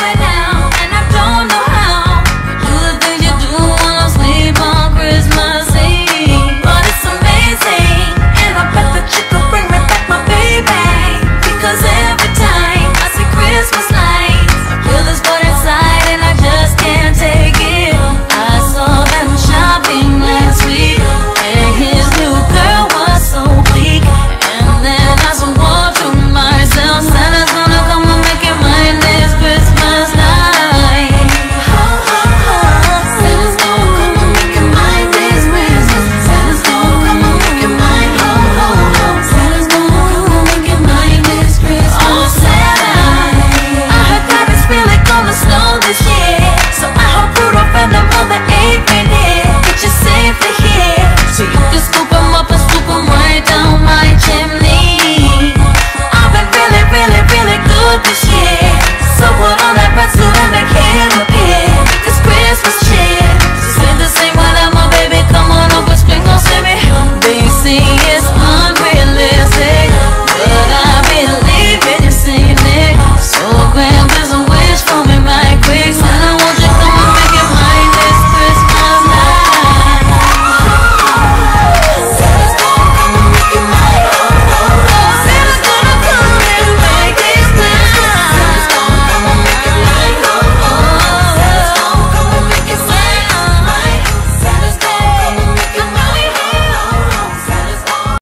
right down. So what?